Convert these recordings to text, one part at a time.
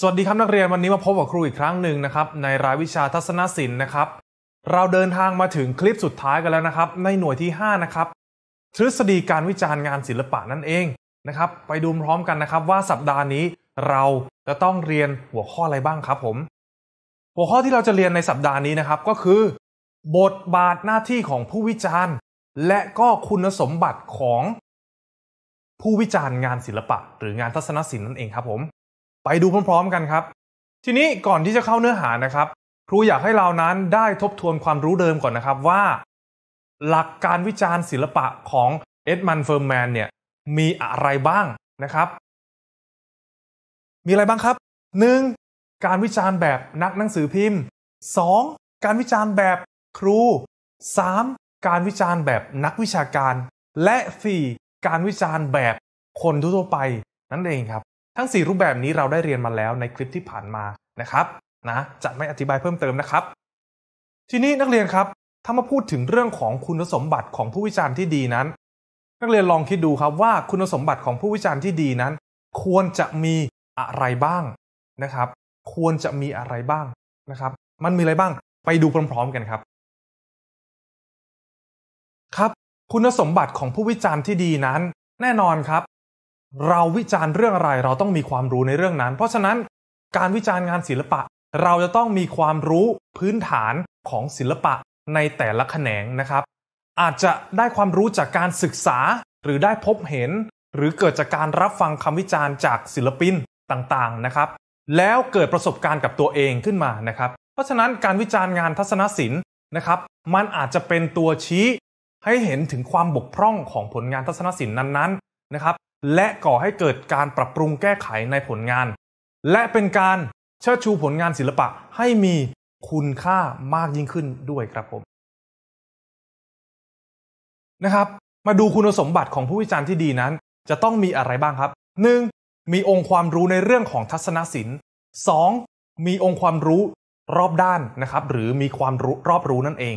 สวัสดีครับนักเรียนวันนี้มาพบกับครูอีกครั้งหนึ่งนะครับในรายวิชาทัศนศิลป์นะครับ เราเดินทางมาถึงคลิปสุดท้ายกันแล้วนะครับ ในหน่วยที่ 5 นะครับ ทฤษฎีการวิจารณ์งานศิลปะนั่นเองนะครับ ไปดูพร้อมกันนะครับว่าสัปดาห์นี้เราจะต้องเรียนหัวข้ออะไรบ้างครับผม หัวข้อที่เราจะเรียนในสัปดาห์นี้นะครับก็คือ บทบาทหน้าที่ของผู้วิจารณ์ และก็คุณสมบัติของ ผู้วิจารณ์งานศิลปะ หรืองานทัศนศิลป์นั่นเองครับผม ไปดูพร้อมๆกันครับ ทีนี้ก่อนที่จะเข้าเนื้อหานะครับ ครูอยากให้เรานั้นได้ทบทวนความรู้เดิมก่อนนะครับว่า หลักการวิจารณ์ศิลปะของ Edmund Feldman เนี่ยมีอะไรบ้างนะครับ มีอะไรบ้างครับ 1. การวิจารณ์แบบนักหนังสือพิมพ์ 2. การวิจารณ์แบบครู 3. การวิจารณ์แบบนักวิชาการ และ 4. การวิจารณ์แบบคนทั่วไปนั่นเองครับ ทั้ง 4 รูปแบบนี้เราได้เรียนมาแล้วในคลิปที่ผ่านมานะครับนะจะไม่อธิบายเพิ่มเติมนะครับ ทีนี้นักเรียนครับถ้ามาพูดถึงเรื่องของคุณสมบัติของผู้วิจารณ์ที่ดีนั้น นักเรียนลองคิดดูครับว่าคุณสมบัติของผู้วิจารณ์ที่ดีนั้น ควรจะมีอะไรบ้างนะครับ ควรจะมีอะไรบ้างนะครับ มันมีอะไรบ้างไปดูพร้อมๆกันครับ ครับ คุณสมบัติของผู้วิจารณ์ที่ดีนั้น แน่นอนครับ เราวิจารณ์เรื่องอะไรเราต้องมีความรู้ในเรื่องนั้น เพราะฉะนั้นการวิจารณ์งานศิลปะ เราจะต้องมีความรู้พื้นฐานของศิลปะในแต่ละแขนงนะครับ อาจจะได้ความรู้จากการศึกษาหรือได้พบเห็น หรือเกิดจากการรับฟังคำวิจารณ์จากศิลปินต่างๆนะครับ แล้วเกิดประสบการณ์กับตัวเองขึ้นมานะครับ เพราะฉะนั้นการวิจารณ์งานทัศนศิลป์นะครับ มันอาจจะเป็นตัวชี้ให้เห็นถึงความบกพร่องของผลงานทัศนศิลป์นั้นๆนะครับ และก่อให้เกิดการปรับปรุงแก้ไขในผลงาน และเป็นการเชิดชูผลงานศิลปะให้มีคุณค่ามากยิ่งขึ้นด้วยครับผมนะครับ มาดูคุณสมบัติของผู้วิจารณ์ที่ดีนั้น จะต้องมีอะไรบ้างครับ 1. มีองค์ความรู้ในเรื่องของทัศนศิลป์ 2. มีองค์ความรู้รอบด้านนะครับ หรือมีความรู้รอบรู้นั่นเอง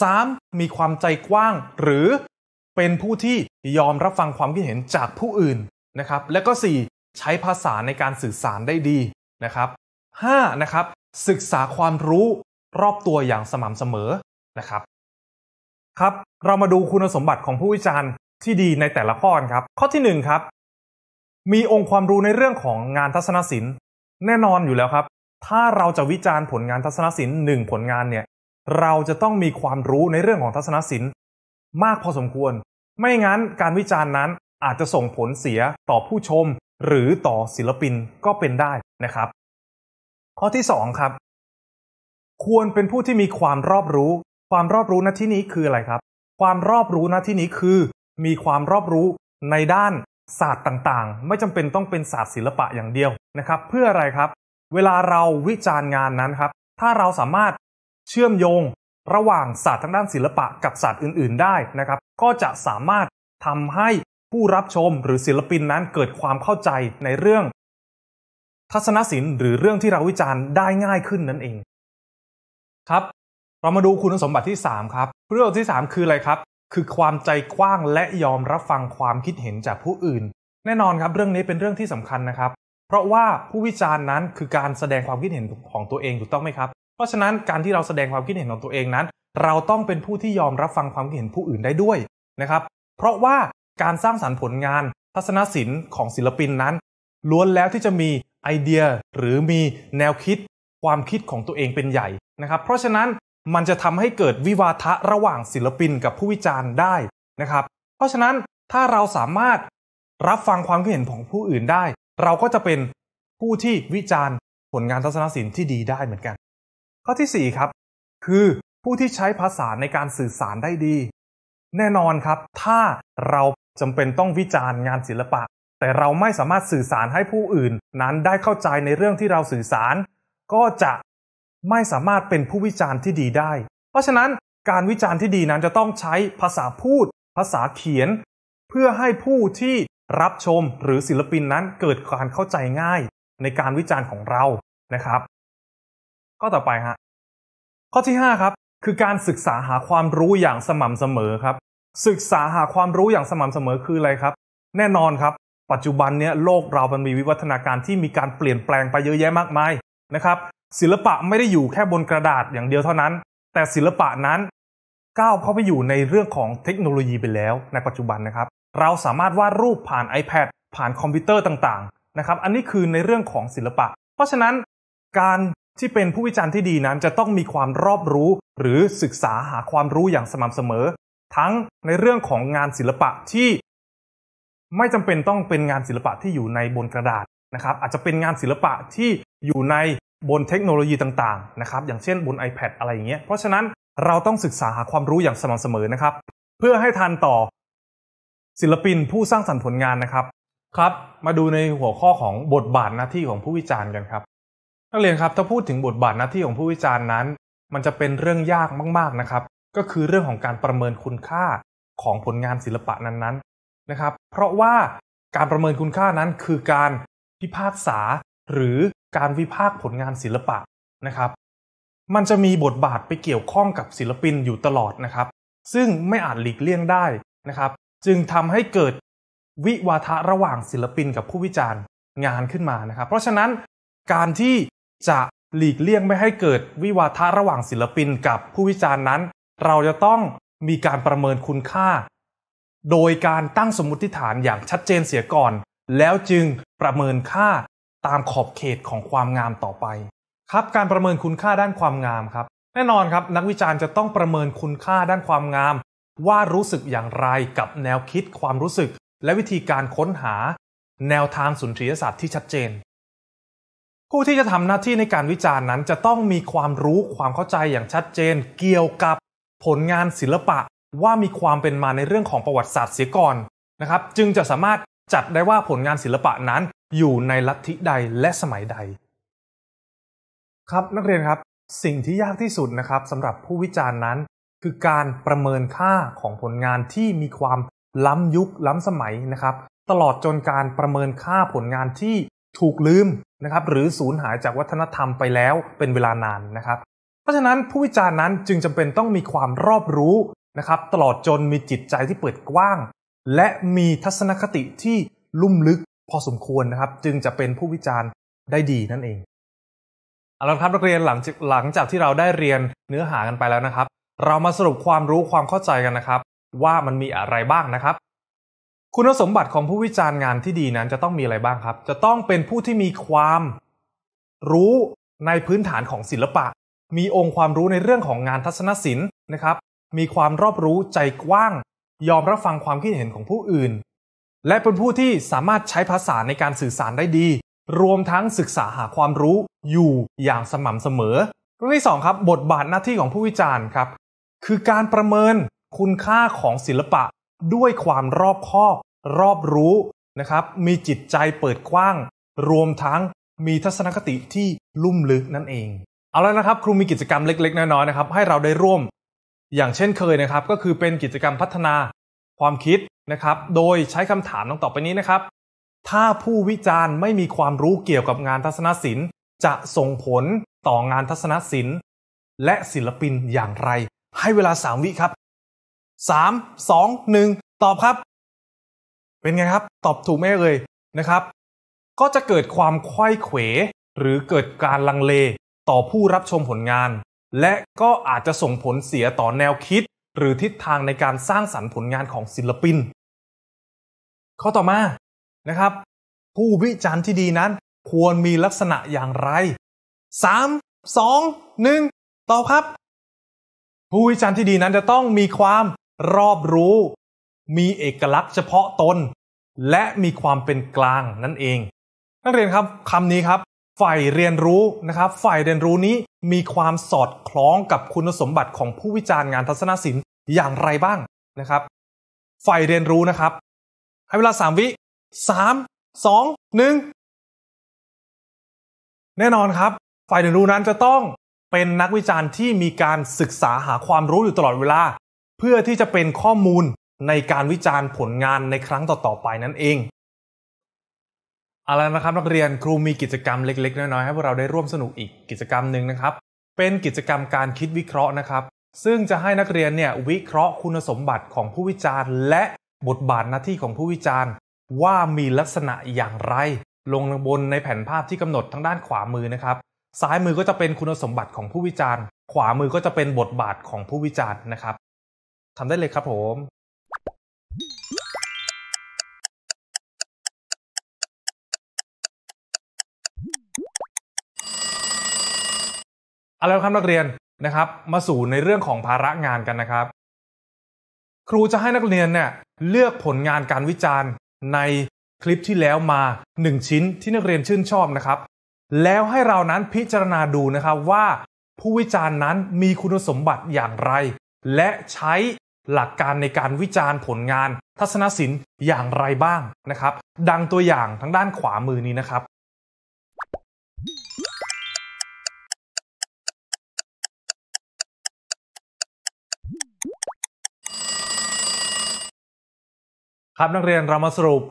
3. มีความใจกว้าง หรือเป็นผู้ที่ ยอมรับฟังความคิดเห็นจากผู้อื่นนะครับ และก็ 4. ใช้ภาษาในการสื่อสารได้ดีนะครับ 5. นะครับ ศึกษาความรู้รอบตัวอย่างสม่ำเสมอนะครับ ครับ เรามาดูคุณสมบัติของผู้วิจารณ์ที่ดีในแต่ละข้อครับ ข้อที่1ครับ มีองค์ความรู้ในเรื่องของงานทัศนศิลป์ แน่นอนอยู่แล้วครับ ถ้าเราจะวิจารณ์ผลงานทัศนศิลป์หนึ่งผลงานเนี่ย เราจะต้องมีความรู้ในเรื่องของทัศนศิลป์ มากพอสมควร ไม่งั้นการวิจารณ์นั้นอาจจะส่งผลเสียต่อผู้ชม หรือต่อศิลปินก็เป็นได้นะครับ ข้อที่ 2 ครับ ควรเป็นผู้ที่มีความรอบรู้ ความรอบรู้ณที่นี้คืออะไรครับ ความรอบรู้ณที่นี้คือ มีความรอบรู้ในด้านศาสตร์ต่างๆ ไม่จำเป็นต้องเป็นศาสตร์ศิลปะอย่างเดียวนะครับ เพื่ออะไรครับ เวลาเราวิจารณ์งานนั้นครับ ถ้าเราสามารถเชื่อมโยง ระหว่างศาสตร์ทางด้านศิลปะกับศาสตร์อื่น ๆ ได้นะครับ ก็จะสามารถทำให้ผู้รับชมหรือศิลปินนั้นเกิดความเข้าใจในเรื่อง ทัศนศิลป์หรือเรื่องที่เราวิจารณ์ได้ง่ายขึ้นนั่นเอง ครับ เรามาดูคุณสมบัติที่ 3 ครับเรื่องที่ 3 คืออะไรครับ คือความใจกว้างและยอมรับฟังความคิดเห็นจากผู้อื่น แน่นอนครับเรื่องนี้เป็นเรื่องที่สำคัญนะครับ เพราะว่าผู้วิจารณ์นั้นคือการแสดงความคิดเห็นของตัวเองถูกต้องไหมครับ ราะฉะนั้นการที่เราแสดงความคิดเห็นของตัวเองนั้น เราต้องเป็นผู้ที่ยอมรับฟังความคิดเห็นผู้อื่นได้ด้วยนะครับ เพราะว่าการสร้างสรรค์ผลงาน ทัศนศิลป์ของศิลปินนั้น ล้วนแล้วที่จะมีไอเดียหรือมีแนวคิด ความคิดของตัวเองเป็นใหญ่นะครับ เพราะฉะนั้นมันจะทำให้เกิดวิวาทะระหว่างศิลปินกับผู้วิจารณ์ได้นะครับ เพราะฉะนั้นถ้าเราสามารถรับฟังความคิดเห็นของผู้อื่นได้ เราก็จะเป็นผู้ที่วิจารณ์ผลงานทัศนศิลป์ที่ดีได้เหมือนกัน ข้อที่ 4 ครับ คือผู้ที่ใช้ภาษาในการสื่อสารได้ดี แน่นอนครับ ถ้าเราจำเป็นต้องวิจารณ์งานศิลปะ แต่เราไม่สามารถสื่อสารให้ผู้อื่น นั้นได้เข้าใจในเรื่องที่เราสื่อสาร ก็จะไม่สามารถเป็นผู้วิจารณ์ที่ดีได้ เพราะฉะนั้นการวิจารณ์ที่ดีนั้นจะต้องใช้ภาษาพูด ภาษาเขียน เพื่อให้ผู้ที่รับชมหรือศิลปินนั้นเกิดการเข้าใจง่ายในการวิจารณ์ของเรานะครับ ข้อต่อไปฮะข้อที่ 5 ครับ คือการศึกษาหาความรู้อย่างสม่ำเสมอครับ ศึกษาหาความรู้อย่างสม่ำเสมอคืออะไรครับ แน่นอนครับปปัจจุบันเนี้ยโลกเรามันมีวิวัฒนาการที่มีการเปลี่ยนแปลงไปเยอะแยะมากมายนะครับ ศิลปะไม่ได้อยู่แค่บนกระดาษอย่างเดียวเท่านั้น แต่ศิลปะนั้นก้าวเข้าไปอยู่ในเรื่องของเทคโนโลยีไปแล้วในปัจจุบันนะครับ เราสามารถวาดรูปผ่าน iPad ผ่านคอมพิวเตอร์ต่างๆนะครับ อันนี้คือในเรื่องของศิลปะ เพราะฉะนั้นการ ที่เป็นผู้วิจารณ์ที่ดีนั้นจะต้องมีความรอบรู้ หรือศึกษาหาความรู้อย่างสม่ำเสมอ ทั้งในเรื่องของงานศิลปะที่ ไม่จำเป็นต้องเป็นงานศิลปะที่อยู่ในบนกระดาษนะครับ อาจจะเป็นงานศิลปะที่อยู่ในบนเทคโนโลยีต่างๆนะครับ อย่างเช่นบน iPad อะไรอย่างเงี้ยเพราะฉะนั้นเราต้องศึกษาหาความรู้อย่างสม่ำเสมอนะครับ เพื่อให้ทันต่อศิลปินผู้สร้างสรรค์ผลงานนะครับครับ มาดูในหัวข้อของบทบาทหน้าที่ของผู้วิจารณ์กันครับ นักเรียนครับถ้าพูดถึงบทบาทหน้าที่ของผู้วิจารณ์นั้น มันจะเป็นเรื่องยากมาก ๆนะครับ ก็คือเรื่องของการประเมินคุณค่าของผลงานศิลปะนั้นๆนะครับ เพราะว่าการประเมินคุณค่านั้นคือการพิพากษาหรือการวิพากษ์ผลงานศิลปะนะครับ มันจะมีบทบาทไปเกี่ยวข้องกับศิลปินอยู่ตลอดนะครับ ซึ่งไม่อาจหลีกเลี่ยงได้นะครับ จึงทำให้เกิดวิวาทะระหว่างศิลปินกับผู้วิจารณ์งานขึ้นมานะครับ เพราะฉะนั้นการที่ จะหลีกเลี่ยงไม่ให้เกิดวิวาทะระหว่างศิลปินกับผู้วิจารณ์นั้น เราจะต้องมีการประเมินคุณค่า โดยการตั้งสมมติฐานอย่างชัดเจนเสียก่อน แล้วจึงประเมินค่าตามขอบเขตของความงามต่อไป ครับการประเมินคุณค่าด้านความงามครับ แน่นอนครับนักวิจารณ์จะต้องประเมินคุณค่าด้านความงาม ว่ารู้สึกอย่างไรกับแนวคิดความรู้สึก และวิธีการค้นหา แนวทางสุนทรียศาสตร์ที่ชัดเจน ผู้ที่จะทำหน้าที่ในการวิจารณ์นั้น จะต้องมีความรู้ความเข้าใจอย่างชัดเจน เกี่ยวกับผลงานศิลปะว่ามีความเป็นมาในเรื่องของประวัติศาสตร์เสียก่อนนะครับ จึงจะสามารถจัดได้ว่าผลงานศิลปะนั้นอยู่ในลัทธิใดและสมัยใด ครับนักเรียนครับ สิ่งที่ยากที่สุดนะครับสำหรับผู้วิจารณ์นั้น คือการประเมินค่าของผลงานที่มีความล้ำยุคล้ำสมัยนะครับ ตลอดจนการประเมินค่าผลงานที่ถูกลืม นะครับหรือสูญหายจากวัฒนธรรมไปแล้วเป็นเวลานานนะครับ เพราะฉะนั้นผู้วิจารณ์นั้นจึงจำเป็นต้องมีความรอบรู้นะครับ ตลอดจนมีจิตใจที่เปิดกว้าง และมีทัศนคติที่ลุ่มลึกพอสมควรนะครับ จึงจะเป็นผู้วิจารณ์ได้ดีนั่นเองเอาละครับนักเรียนหลังจากหลังจากที่เราได้เรียนเนื้อหากันไปแล้วนะครับ เรามาสรุปความรู้ความเข้าใจกันนะครับ ว่ามันมีอะไรบ้างนะครับ คุณสมบัติของผู้วิจารณ์งานที่ดีนั้นจะต้องมีอะไรบ้างครับ จะต้องเป็นผู้ที่มีความรู้ในพื้นฐานของศิลปะ มีองค์ความรู้ในเรื่องของงานทัศนศิลป์นะครับ มีความรอบรู้ใจกว้าง ยอมรับฟังความคิดเห็นของผู้อื่น และเป็นผู้ที่สามารถใช้ภาษาในการสื่อสารได้ดี รวมทั้งศึกษาหาความรู้อยู่อย่างสม่ำเสมอเรื่องที่สองครับบทบาทหน้าที่ของผู้วิจารณ์ครับ คือการประเมินคุณค่าของศิลปะ ด้วยความรอบคอบรอบรู้นะครับ มีจิตใจเปิดกว้าง รวมทั้งมีทัศนคติที่ลุ่มลึกนั่นเอง เอาแล้วนะครับ ครูมีกิจกรรมเล็ก ๆ น้อยๆนะครับ ให้เราได้ร่วม อย่างเช่นเคยนะครับ ก็คือเป็นกิจกรรมพัฒนาความคิดนะครับ โดยใช้คำถามดังต่อไปนี้นะครับ ถ้าผู้วิจารณ์ไม่มีความรู้เกี่ยวกับงานทัศนศิลป์ จะส่งผลต่องานทัศนศิลป์ และศิลปินอย่างไร ให้เวลา 3 วิครับ 3 2 1 ตอบครับ เป็นไงครับ ตอบถูกไหมเอ่ยนะครับ ก็จะเกิดความควยเขว หรือเกิดการลังเลต่อผู้รับชมผลงาน และก็อาจจะส่งผลเสียต่อแนวคิด หรือทิศทางในการสร้างสรรค์ผลงานของศิลปิน ข้อต่อมานะครับ ผู้วิจารณ์ที่ดีนั้น ควรมีลักษณะอย่างไร 3 2 1 ตอบครับ ผู้วิจารณ์ที่ดีนั้นจะต้องมีความ รอบรู้ มีเอกลักษณ์เฉพาะตน และมีความเป็นกลางนั่นเอง นักเรียนครับคำนี้ครับฝ่ายเรียนรู้นะครับ ฝ่ายเรียนรู้นี้มีความสอดคล้องกับคุณสมบัติของผู้วิจารณ์งานทัศนศิลป์อย่างไรบ้างนะครับ ฝ่ายเรียนรู้นะครับ ให้เวลาสามวิสามสองหนึ่งแน่นอนครับ ฝ่ายเรียนรู้นั้นจะต้องเป็นนักวิจารณ์ที่มีการศึกษาหาความรู้อยู่ตลอดเวลา เพื่อที่จะเป็นข้อมูลในการวิจารณ์ผลงานในครั้งต่อๆไปนั่นเองเอาละนะครับนักเรียนครูมีกิจกรรมเล็ก ๆ น้อยๆให้พวกเราได้ร่วมสนุกอีกกิจกรรมหนึ่งนะครับ เป็นกิจกรรมการคิดวิเคราะห์นะครับ ซึ่งจะให้นักเรียนเนี่ยวิเคราะห์คุณสมบัติของผู้วิจารณ์ และบทบาทหน้าที่ของผู้วิจารณ์ ว่ามีลักษณะอย่างไร ลงบนในแผ่นภาพที่กำหนดทางด้านขวามือนะครับ ซ้ายมือก็จะเป็นคุณสมบัติของผู้วิจารณ์ ขวามือก็จะเป็นบทบาทของผู้วิจารณ์นะครับ ทำได้เลยครับผม เอาละครับนักเรียนนะครับ มาสู่ในเรื่องของภาระงานกันนะครับ ครูจะให้นักเรียนเนี่ยเลือกผลงานการวิจารณ์ในคลิปที่แล้วมา 1 ชิ้นที่นักเรียนชื่นชอบนะครับ แล้วให้เรานั้นพิจารณาดูนะครับว่าผู้วิจารณ์นั้นมีคุณสมบัติอย่างไร และใช้ หลักการในการวิจารณ์ผลงาน ทัศนศิลป์อย่างไรบ้างนะครับ ดังตัวอย่างทางด้านขวามือนี้นะครับครับนักเรียนเรามาสรุป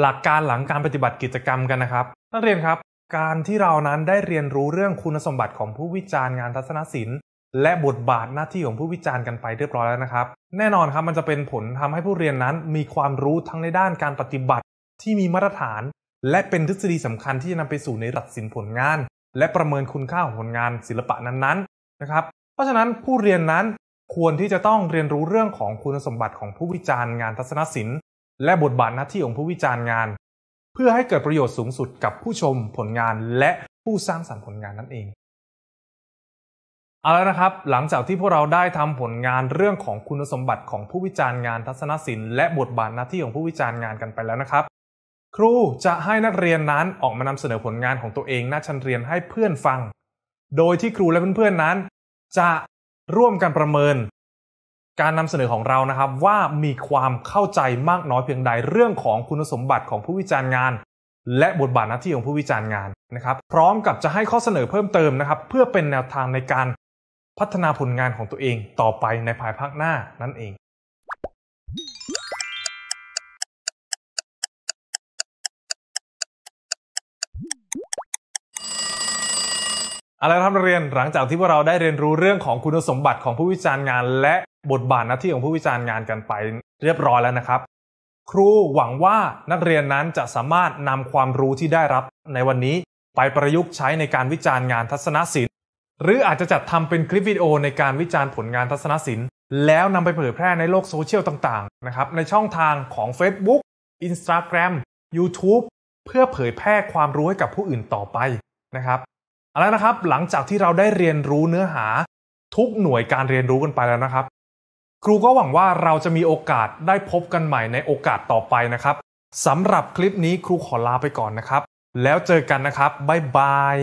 หลักการหลังการปฏิบัติกิจกรรมกันนะครับ นักเรียนครับ การที่เรานั้นได้เรียนรู้เรื่องคุณสมบัติของผู้วิจารณ์งานทัศนศิลป์ และบทบาทหน้าที่ของผู้วิจารณ์กันไปเรียบร้อยแล้วนะครับ แน่นอนครับมันจะเป็นผลทำให้ผู้เรียนนั้น มีความรู้ทั้งในด้านการปฏิบัติที่มีมาตรฐาน และเป็นทฤษฎีสำคัญที่จะนำไปสู่ในตัดสินผลงาน และประเมินคุณค่าของผลงานศิลปะนั้นๆนะครับเพราะฉะนั้นผู้เรียนนั้นควรที่จะต้องเรียนรู้เรื่องของคุณสมบัติของผู้วิจารณ์งานทัศนศิลป์ และบทบาทหน้าที่ของผู้วิจารณ์งาน เพื่อให้เกิดประโยชน์สูงสุดกับผู้ชมผลงานและผู้สร้างสรรค์ผลงานนั่นเอง เอาแล้วนะครับ หลังจากที่พวกเราได้ทำผลงานเรื่องของคุณสมบัติของผู้วิจารณ์งานทัศนศิลป์และบทบาทหน้าที่ของผู้วิจารณ์งานกันไปแล้วนะครับ ครูจะให้นักเรียนนั้นออกมานำเสนอผลงานของตัวเองหน้าชั้นเรียนให้เพื่อนฟัง โดยที่ครูและเพื่อนๆนั้น จะร่วมกันประเมิน การนำเสนอของเรานะครับว่ามีความเข้าใจมากน้อยเพียงใดเรื่องของคุณสมบัติของผู้วิจารณ์งาน และบทบาทหน้าที่ของผู้วิจารณ์งานนะครับ พร้อมกับจะให้ข้อเสนอเพิ่มเติมนะครับ เพื่อเป็นแนวทางในการ พัฒนาผลงานของตัวเองต่อไปในภายภาคหน้านั่นเองเอาละครับนักเรียนหลังจากที่พวกเราได้เรียนรู้เรื่องของคุณสมบัติของผู้วิจารณ์งาน และบทบาทหน้าที่ของผู้วิจารณ์งานกันไปเรียบร้อยแล้วนะครับ ครูหวังว่านักเรียนนั้นจะสามารถนำความรู้ที่ได้รับในวันนี้ไปประยุกต์ใช้ในการวิจารณ์งานทัศนศิลป์ หรืออาจจะจัดทำเป็นคลิปวิดีโอในการวิจารณ์ผลงานทัศนศิลป์ แล้วนำไปเผยแพร่ในโลกโซเชียลต่างๆนะครับในช่องทางของ Facebook Instagram YouTube เพื่อเผยแพร่ความรู้ให้กับผู้อื่นต่อไปนะครับเอาละนะครับ หลังจากที่เราได้เรียนรู้เนื้อหาทุกหน่วยการเรียนรู้กันไปแล้วนะครับ ครูก็หวังว่าเราจะมีโอกาสได้พบกันใหม่ในโอกาสต่อไปนะครับสำหรับคลิปนี้ครูขอลาไปก่อนนะครับ แล้วเจอกันนะครับบ๊ายบาย